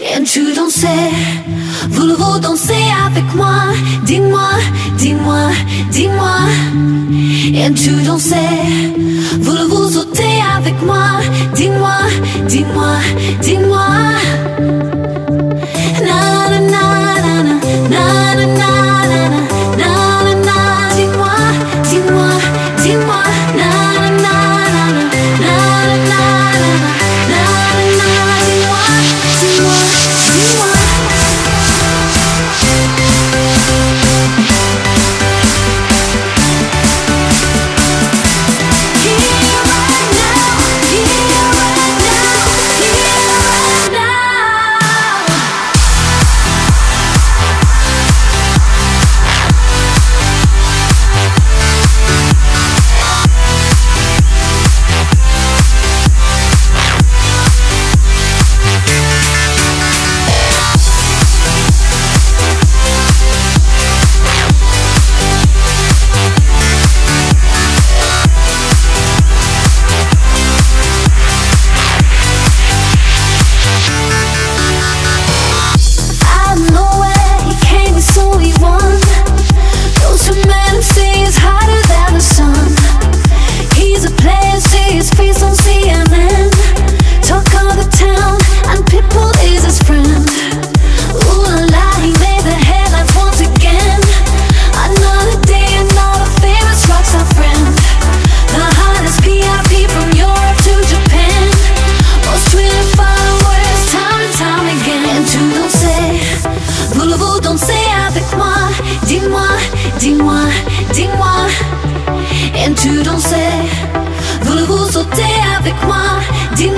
Et tu dansais, voulez-vous danser avec moi? Dis-moi, dis-moi, dis-moi. Et tu dansais, voulez-vous sauter avec moi? Dis-moi, dis-moi, dis-moi. Dis-moi, dis-moi, aimes-tu danser? Voulez-vous sauter avec moi? Dis